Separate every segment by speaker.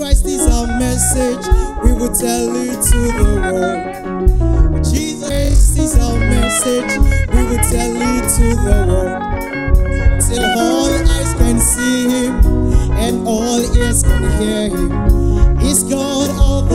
Speaker 1: Christ is our message, we will tell it to the world. Jesus
Speaker 2: is our message,
Speaker 1: we
Speaker 3: will
Speaker 2: tell it to the world. Till
Speaker 3: all eyes can see
Speaker 2: him
Speaker 3: and all ears
Speaker 2: can hear
Speaker 3: him. He's
Speaker 2: God of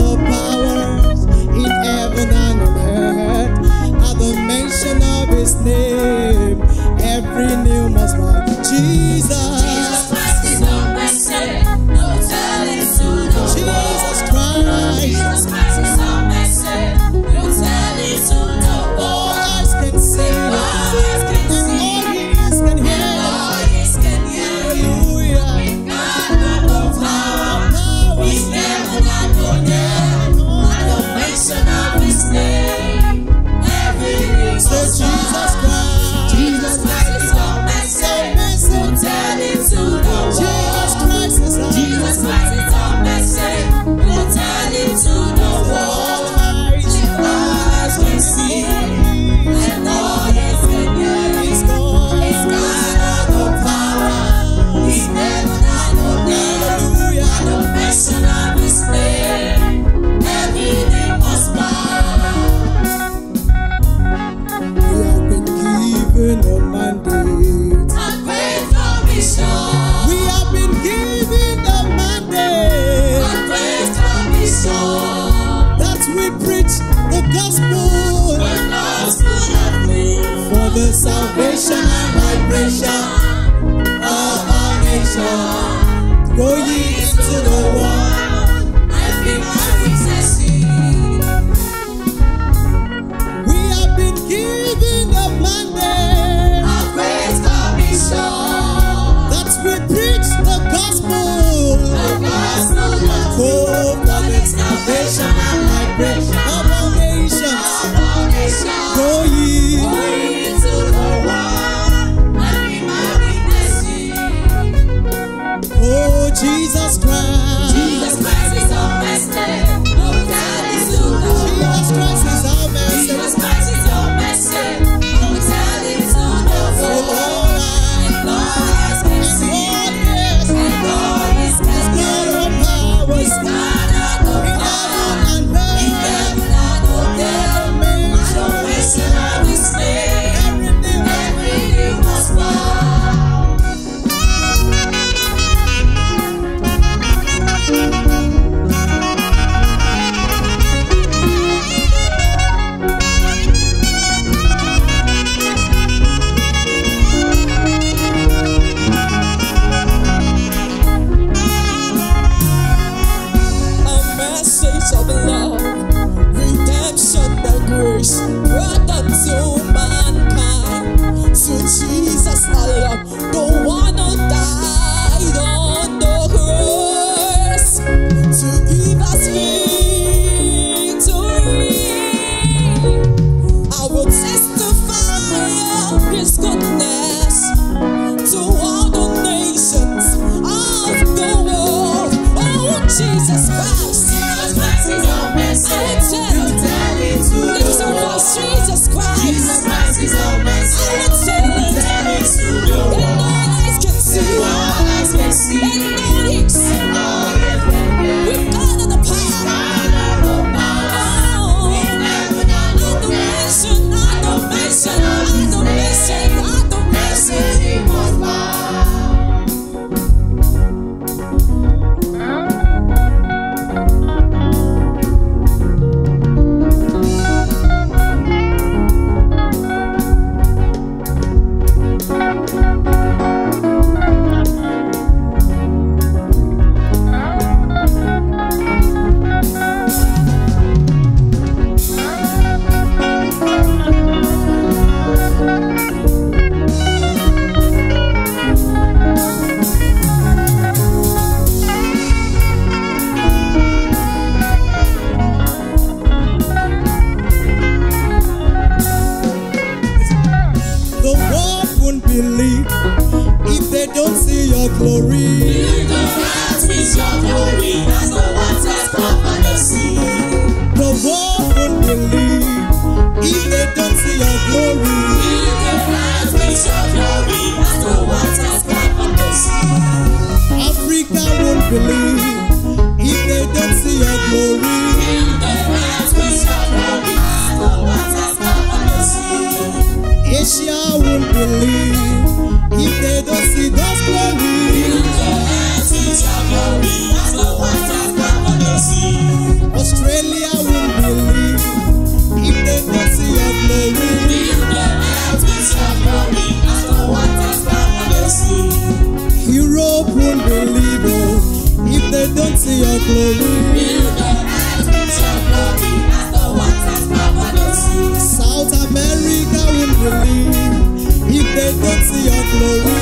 Speaker 1: don't see your glory.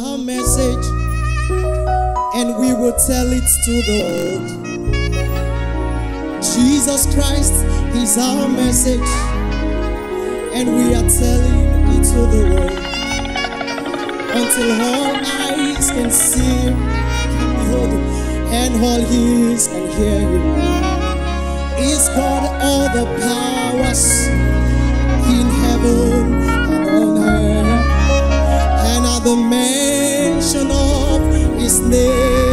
Speaker 1: Our message, and we will tell it to the world. Jesus Christ is our message, and we are telling it to the world. Until all eyes can see Him, and all ears can hear Him. He's got all the powers in heaven and on earth. And at the mention Disney.